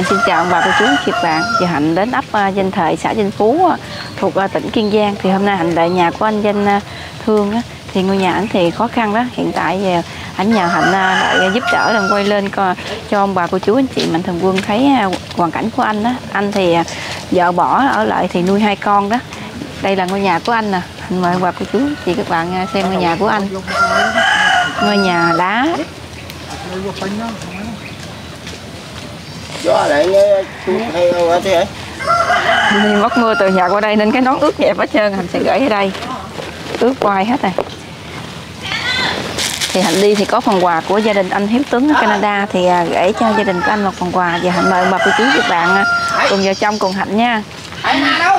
Hạnh xin chào ông bà cô chú chị bạn. Giờ Hạnh đến ấp à, Danh Thời, xã Danh Phú à, thuộc à, tỉnh Kiên Giang. Thì hôm nay Hạnh lại nhà của anh Danh Thương Thì ngôi nhà ảnh thì khó khăn đó Hiện tại giờ ảnh nhờ Hạnh lại giúp đỡ làm quay lên co, cho ông bà cô chú anh chị Mạnh Thường Quân thấy hoàn cảnh của anh đó Anh thì vợ bỏ ở lại thì nuôi hai con đó. Đây là ngôi nhà của anh nè. Hạnh mời ông bà cô chú chị các bạn xem ngôi nhà của anh. Ngôi nhà đá gió lại nghe hay không hả thế Đi mất mưa từ nhà qua đây nên cái nón ướt nhẹp hết trơn Hạnh sẽ gửi ở đây. Ướt quai hết rồi thì Hạnh đi thì có phần quà của gia đình anh Hiếu Tuấn ở Canada thì à, gửi cho gia đình của anh một phần quà và Hạnh mời bà cô chú các bạn à, cùng vào trong cùng Hạnh nha. Đâu.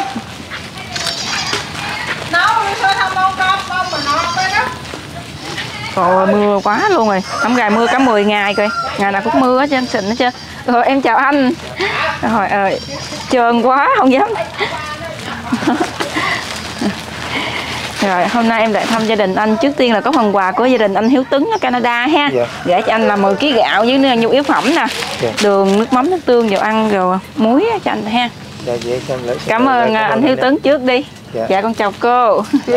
Mình Trời mưa quá luôn rồi. Không gài mưa cả 10 ngày coi Ngày nào cũng mưa hết trơn xịn hết trơn Rồi em chào anh. Rồi ơi Trơn quá không dám. Rồi hôm nay em lại thăm gia đình anh. Trước tiên là có phần quà của gia đình anh Hiếu Tuấn ở Canada ha. Dạ. Gửi cho anh là 10 kg gạo với nhu yếu phẩm nè. Dạ. Đường, nước mắm, nước tương, dầu ăn rồi muối á cho anh ha. Dạ vậy xem lại Cảm ơn à, anh Hiếu Tuấn trước đi. Dạ. Dạ con chào cô.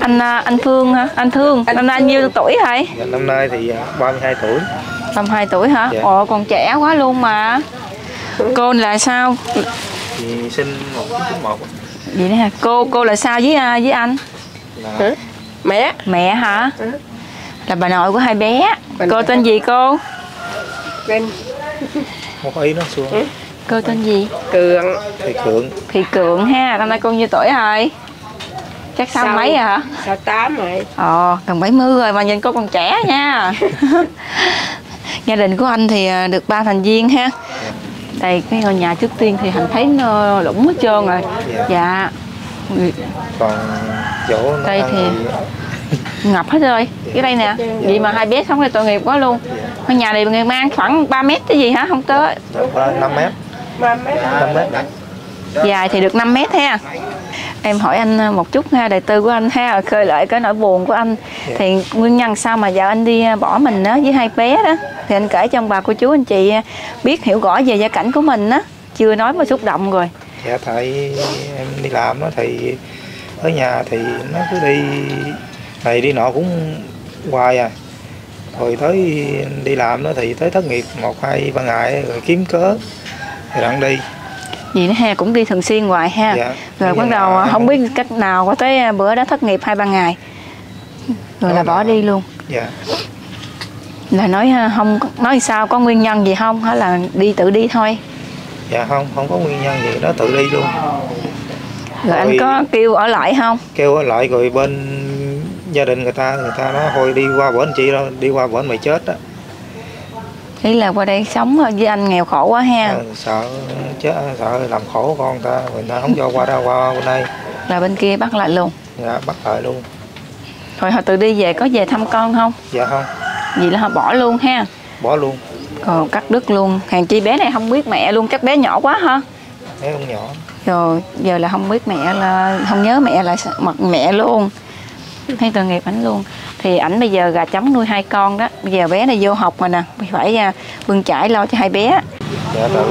Anh à, anh Phương hả? Anh Thương Năm nay nhiêu tuổi hả? dạ, năm nay thì à, 32 tuổi 22 tuổi hả? Dạ. Ồ còn trẻ quá luôn mà Cô là sao? thì sinh 1991 Gì nữa hả? Cô cô là sao với à, với anh? là mẹ Mẹ hả? Ừ. Là bà nội của hai bé Bà Cô tên gì cô? bên một ý nó xuống Cô tên gì? cường thì thượng Thị Cượng ha Năm nay cô nhiêu tuổi rồi? Chắc sáu Sáu. mấy rồi hả? sao tám rồi Ồ, gần 70 rồi mà nhìn cô còn trẻ nha. Gia đình của anh thì à, được ba thành viên ha. Đây cái ngôi nhà trước tiên thì Hạnh thấy nó lũng hết trơn rồi. Dạ. còn chỗ nó Đây thì- Ngập hết rồi. Cái đây nè. Vậy mà hai bé sống đây tội nghiệp quá luôn. Ngôi nhà này người mang khoảng 3 mét cái gì hả? Không tới. được 5 mét ba mét 5 mét đấy Dài thì được 5 mét ha. Em hỏi anh à, một chút ha, đời tư của anh ha, khơi lại cái nỗi buồn của anh. Thì nguyên nhân sao mà giờ anh đi à, bỏ mình đó với hai bé đó. Thì anh kể cho ông bà cô chú anh chị à, biết hiểu rõ về gia cảnh của mình á. Chưa nói mà xúc động rồi. dạ tại em đi làm đó thì ở nhà thì nó cứ đi này đi nọ cũng hoài à rồi tới đi làm đó thì tới thất nghiệp một hai ba ngày rồi kiếm cớ thì đặng đi Vì nó ha cũng đi thường xuyên hoài ha. Dạ. Rồi bắt đầu à, không biết cách nào có tới à, bữa đó thất nghiệp hai ba ngày. Rồi Đó là là- bỏ đi luôn. dạ Là nói à, không nói sao có nguyên nhân gì không hay là đi tự đi thôi. dạ không không có nguyên nhân gì đó tự đi luôn Rồi anh Rồi- có kêu ở lại không? kêu ở lại rồi bên gia đình người ta người ta nói thôi đi qua bển chị đâu đi qua bển mày chết đó Ý là qua đây sống với anh nghèo khổ quá ha. Ờ, sợ chết sợ làm khổ con ta người ta không cho qua đâu qua bên đây Là bên kia bắt lại luôn. dạ bắt lại luôn Rồi họ tự đi về có về thăm con không? dạ không Vì là họ bỏ luôn ha. bỏ luôn Rồi cắt đứt luôn. Hàng chi bé này không biết mẹ luôn, chắc bé nhỏ quá ha. mấy con nhỏ Rồi giờ là không biết mẹ là không nhớ mẹ là mặt mẹ luôn. Thấy tội nghiệp ảnh luôn. Thì ảnh bây giờ gà trống nuôi hai con đó. Bây giờ bé này vô học rồi nè, phải à, bưng chải lo cho hai bé. dạ tự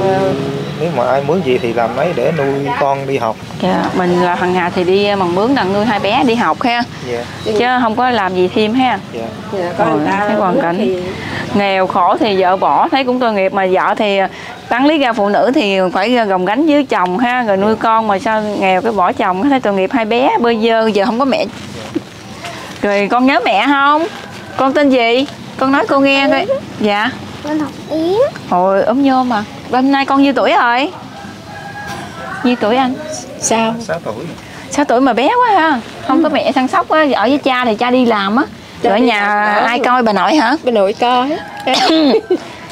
nếu mà ai muốn gì thì làm mấy để nuôi con đi học Dạ, mình là hàng ngày thì đi bằng mướn là nuôi hai bé đi học ha. dạ Chứ không có làm gì thêm ha. dạ dạ, ta thấy hoàn cảnh. thì nghèo khổ thì vợ bỏ thấy cũng tội nghiệp mà vợ thì bán lý ra phụ nữ thì phải gồng gánh với chồng ha rồi nuôi con mà sao nghèo cái bỏ chồng thấy tội nghiệp hai bé bơi dơ giờ không có mẹ rồi con nhớ mẹ không? Con tên gì? Con nói cô nghe coi. Dạ. Con học Yến hồi ốm nhôm mà hôm nay con nhiêu tuổi rồi? Nhiêu tuổi anh? Sao? 6 tuổi. Sáu tuổi mà bé quá ha. Không có mẹ săn sóc á ở với cha thì cha đi làm á. Ở đi nhà ai coi bà nội hả? Bên nội coi. Á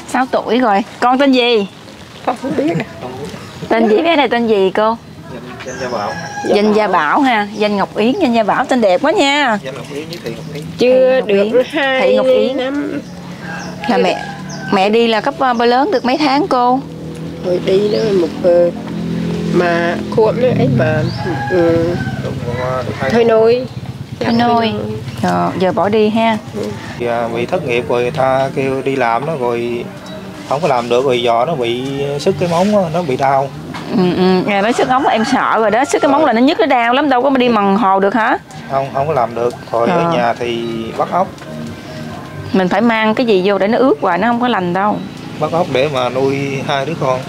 6 tuổi rồi. Con tên gì? Con không biết. À. tên gì? Bé này tên gì cô danh gia bảo. Danh gia bảo ha. Danh ngọc yến danh gia bảo tên đẹp quá nha. Danh ngọc yến với thị ngọc yến. Chưa Ngọc được Yến. hai Thị Ngọc Yến. năm. Là mẹ mẹ đi là cấp ờ, bao lớn được mấy tháng cô? Rồi đi đó một ờ, mà khuôn nữa ấy mà ừ, rồi, thôi nuôi Thôi nuôi. giờ, giờ bỏ đi ha. Thì, à, vì thất nghiệp rồi người ta kêu đi làm đó rồi không có làm được vì giò nó bị sức cái móng á, nó bị đau ừ, ừ. nghe nói sức ống em sợ rồi đó. Sức cái móng là nó nhức nó đau lắm. Đâu có mà đi mần hồ được hả? Không không có làm được. Rồi Ờ. ở nhà thì bắt ốc. Mình phải mang cái gì vô để nó ướt hoài nó không có lành đâu. Bắt ốc để mà nuôi hai đứa con.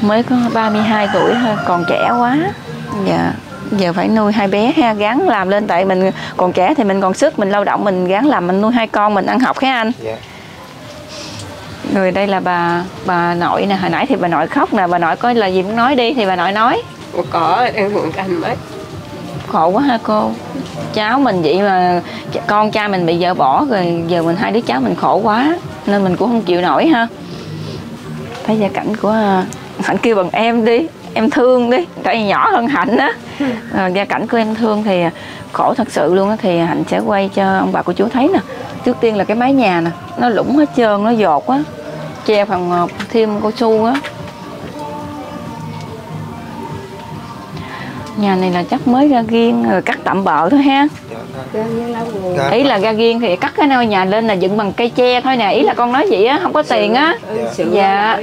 Mới có 32 tuổi thôi còn trẻ quá. Dạ giờ phải nuôi hai bé ha. Gắng làm lên tại mình còn trẻ thì mình còn sức. Mình lao động mình gắng làm mình nuôi hai con mình ăn học hả anh? Dạ người đây là bà bà nội nè. Hồi nãy thì bà nội khóc nè. Bà nội có là gì muốn nói đi thì bà nội nói. Ủa, có em muốn canh mất khổ quá ha cô. Cháu mình vậy mà con cha mình bị vợ bỏ rồi giờ mình hai đứa cháu mình khổ quá nên mình cũng không chịu nổi ha. Thấy gia cảnh của à, hạnh kêu bằng em đi em thương đi. Tại nhỏ hơn hạnh á. À, gia cảnh của em thương thì khổ thật sự luôn á thì hạnh sẽ quay cho ông bà cô chú thấy nè trước tiên là cái mái nhà nè, nó lủng hết trơn, nó dột á che bằng ờ, thêm cao su á nhà này là chắc mới ra riêng, rồi cắt tạm bợ thôi ha dạ ý là ra riêng thì cắt cái nơi nhà lên là dựng bằng cây tre thôi nè, ý là con nói vậy á, không có tiền á Dạ. Dạ.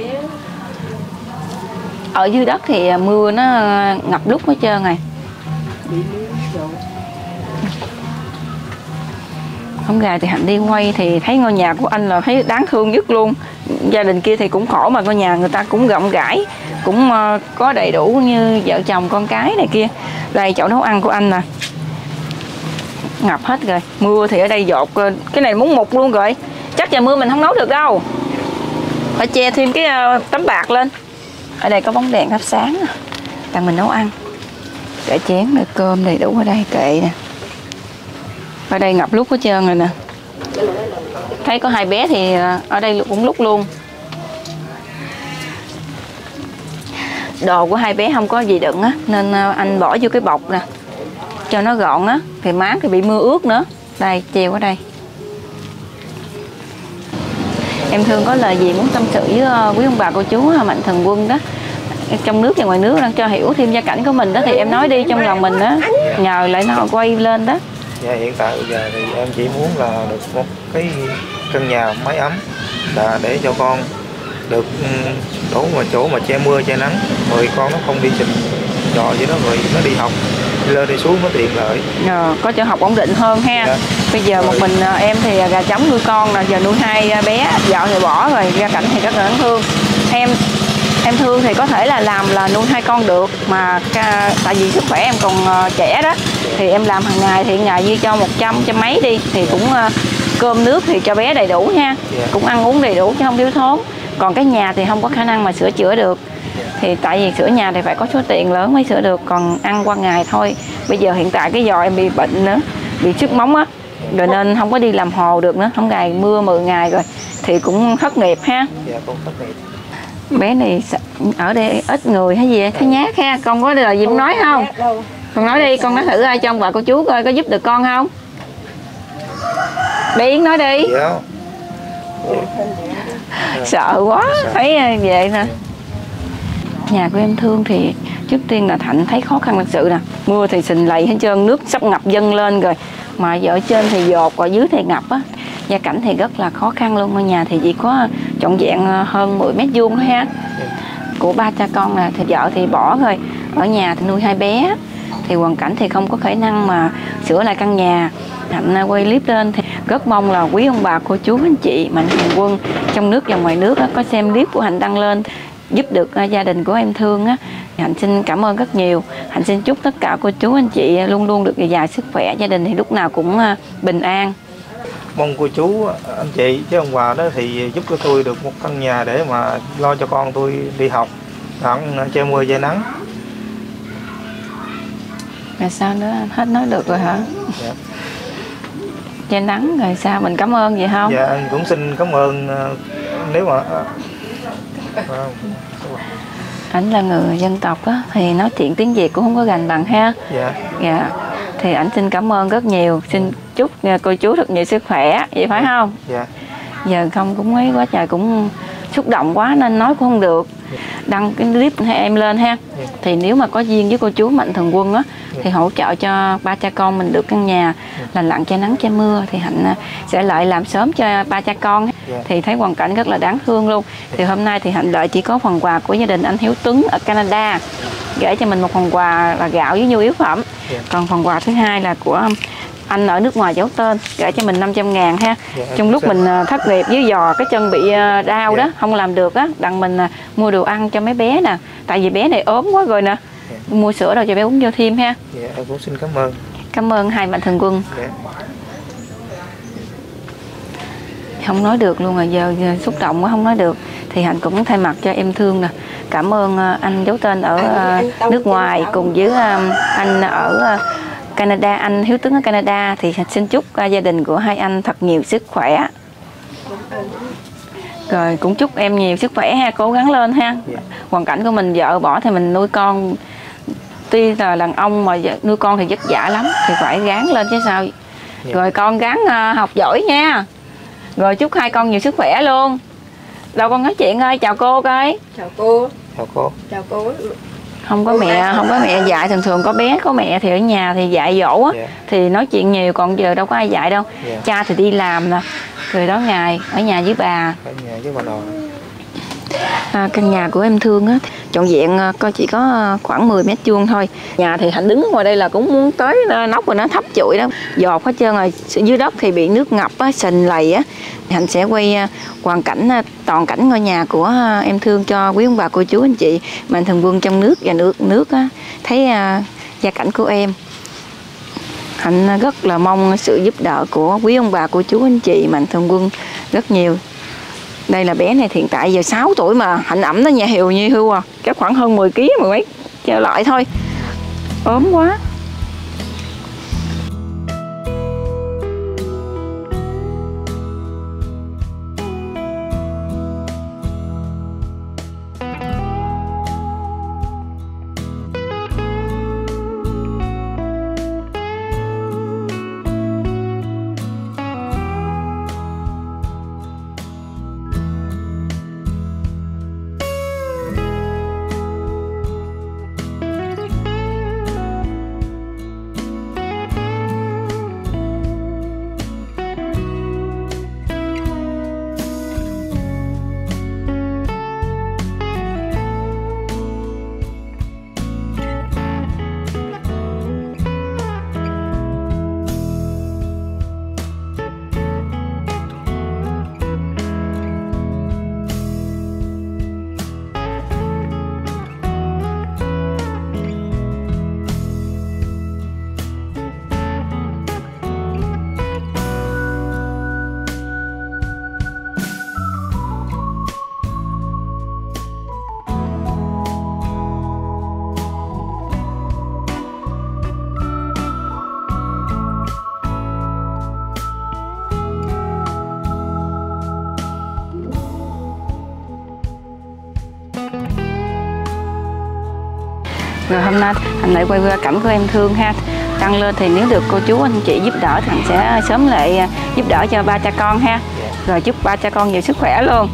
ở dưới đất thì ờ, mưa nó ờ, ngập lúc hết trơn này hôm gà thì hạnh đi quay thì thấy ngôi nhà của anh là thấy đáng thương nhất luôn. Gia đình kia thì cũng khổ mà ngôi nhà người ta cũng rộng rãi cũng ờ, có đầy đủ như vợ chồng con cái này kia. Đây chỗ nấu ăn của anh nè. Ngập hết rồi. Mưa thì ở đây dột cái này muốn mục luôn rồi. Chắc giờ mưa mình không nấu được đâu. Phải che thêm cái ờ, tấm bạc lên. Ở đây có bóng đèn thắp sáng nè. Mình nấu ăn. Để chén để cơm đầy đủ ở đây, kệ nè ở đây ngập lúc hết trơn rồi nè. Thấy có hai bé thì à, ở đây cũng lúc luôn. Đồ của hai bé không có gì đựng á, nên à, anh bỏ vô cái bọc nè. Cho nó gọn á, thì máng thì bị mưa ướt nữa. Đây, treo ở đây. Em thương có lời gì muốn tâm sự với à, quý ông bà, cô chú mạnh thường quân đó? Trong nước và ngoài nước đang cho hiểu thêm gia cảnh của mình đó, thì em nói đi trong lòng mình đó nhờ lại nó quay lên đó dạ hiện tại bây giờ thì em chỉ muốn là được một cái căn nhà mái ấm là để cho con được ừ, đủ mà chỗ mà che mưa che nắng. Rồi con nó không đi trình trò với nó rồi nó đi học đi lên đi xuống nó tiện lợi. Ờ, có chỗ học ổn định hơn ha. Dạ. bây giờ một mình ờ, em thì gà trống nuôi con là giờ nuôi hai ờ, bé vợ thì bỏ rồi gia cảnh thì rất là đáng thương. Em em thương thì có thể là làm là nuôi hai con được mà tại vì sức khỏe em còn ờ, trẻ đó thì em làm hàng ngày thì ngày như cho 100 trăm mấy đi. Thì cũng ờ, cơm nước thì cho bé đầy đủ nha. Dạ. cũng ăn uống đầy đủ chứ không thiếu thốn. Còn cái nhà thì không có khả năng mà sửa chữa được. Thì tại vì sửa nhà thì phải có số tiền lớn mới sửa được. Còn ăn qua ngày thôi. Bây giờ hiện tại cái giò em bị bệnh nữa bị sức móng á. Rồi nên không có đi làm hồ được nữa. Không ngày mưa 10 ngày rồi. Thì cũng thất nghiệp ha. Dạ con thất nghiệp. Bé này ở đây ít người hay gì thấy nhát ha. Con có lời gì muốn nói không. Con nói đi con nói thử ai trong bà cô chú coi có giúp được con không? Bé yến nói đi. Dạ. Sợ quá thấy vậy nè. Nhà của em thương thì trước tiên là thạnh thấy khó khăn thật sự nè. Mưa thì sình lầy hết trơn nước sắp ngập dâng lên rồi. Mà ở trên thì dột ở dưới thì ngập á. Gia cảnh thì rất là khó khăn luôn ngôi nhà thì chỉ có trọn vẹn ờ, hơn 10 mét vuông thôi ha. Của ba cha con nè thì vợ thì bỏ rồi. Ở nhà thì nuôi hai bé thì hoàn cảnh thì không có khả năng mà sửa lại căn nhà. Hạnh quay clip lên thì rất mong là quý ông bà, cô chú, anh chị, mạnh thường quân trong nước và ngoài nước có xem clip của hạnh đăng lên giúp được à, gia đình của em thương á. Hạnh xin cảm ơn rất nhiều. Hạnh xin chúc tất cả cô chú, anh chị à, luôn luôn được dài sức khỏe, gia đình thì lúc nào cũng à, bình an. Mong cô chú, anh chị với ông bà đó thì giúp cho tôi được một căn nhà để mà lo cho con tôi đi học. Ăn che mưa che nắng rồi sao nữa? Hết nói được rồi hả? Dạ. che nắng rồi sao? Mình cảm ơn vậy không? Dạ anh cũng xin cảm ơn ờ, nếu mà ờ, ờ, ảnh là người dân tộc á thì nói chuyện tiếng việt cũng không có gành bằng ha. Dạ. Dạ. Thì ảnh xin cảm ơn rất nhiều. Xin chúc nha, cô chú thật nhiều sức khỏe vậy phải không? Dạ. Giờ không cũng mấy quá trời cũng xúc động quá nên nói cũng không được đăng cái clip ให้ em lên ha. Dạ. thì nếu mà có duyên với cô chú mạnh thường quân á thì hỗ trợ cho ba cha con mình được căn nhà lành lặn che nắng che mưa thì hạnh à, sẽ lại làm sớm cho ba cha con. Dạ. thì thấy hoàn cảnh rất là đáng thương luôn. Thì hôm nay thì hạnh lợi chỉ có phần quà của gia đình anh Hiếu Tuấn ở Canada gửi cho mình một phần quà là gạo với nhu yếu phẩm. Dạ. còn phần quà thứ hai là của anh ở nước ngoài giấu tên gửi cho mình 500 ngàn ha. Dạ, trong lúc mình à, thất nghiệp với giò cái chân bị à, đau Dạ. đó không làm được á đặng mình à, mua đồ ăn cho mấy bé nè. Tại vì bé này ốm quá rồi nè. Dạ. mua sữa đâu cho bé uống vô thêm ha. Dạ em cũng xin cảm ơn. Cảm ơn hai mạnh thường quân. Dạ. không nói được luôn rồi giờ, giờ xúc động quá không nói được. Thì hạnh cũng thay mặt cho em thương nè. Cảm ơn anh giấu tên ở Anh- anh nước ngoài cùng với anh ở Canada anh Hiếu Tuấn ở Canada thì xin chúc ờ, gia đình của hai anh thật nhiều sức khỏe. Rồi cũng chúc em nhiều sức khỏe ha cố gắng lên ha. Hoàn cảnh của mình vợ bỏ thì mình nuôi con. Tuy là đàn ông mà nuôi con thì vất vả lắm thì phải gắng lên chứ sao. Rồi con gắng ờ, học giỏi nha. Rồi chúc hai con nhiều sức khỏe luôn. Đâu con nói chuyện ơi chào cô coi. Chào cô. Chào cô. Chào cô không có mẹ không có mẹ dạy. Thường thường có bé có mẹ thì ở nhà thì dạy dỗ á. Dạ. thì nói chuyện nhiều còn giờ đâu có ai dạy đâu. Dạ. cha thì đi làm nè rồi đó ngày ở nhà với bà. Ở nhà với bà nội à, căn nhà của em thương á trọn vẹn à, coi chỉ có à, khoảng 10 mét vuông thôi. Nhà thì hạnh đứng ngoài đây là cũng muốn tới nóc rồi nó thấp trụi đó dột hết trơn rồi dưới đất thì bị nước ngập á sình lầy á. Hạnh sẽ quay à, hoàn cảnh toàn cảnh ngôi nhà của em thương cho quý ông bà cô chú anh chị. Mạnh thường quân trong nước và nước nước á thấy gia cảnh của em. Hạnh rất là mong sự giúp đỡ của quý ông bà cô chú anh chị mạnh thường quân rất nhiều đây là bé này hiện tại giờ 6 tuổi mà hạnh ẩm nó nhà hiệu như hưu à. Chắc khoảng hơn 10 kg mười mấy trở lại thôi. Ốm quá. Rồi hôm nay thành lại quay qua cảnh của em thương ha. Tăng lên thì nếu được cô chú, anh chị giúp đỡ thì thành sẽ sớm lại à, giúp đỡ cho ba cha con ha. Rồi chúc ba cha con nhiều sức khỏe luôn.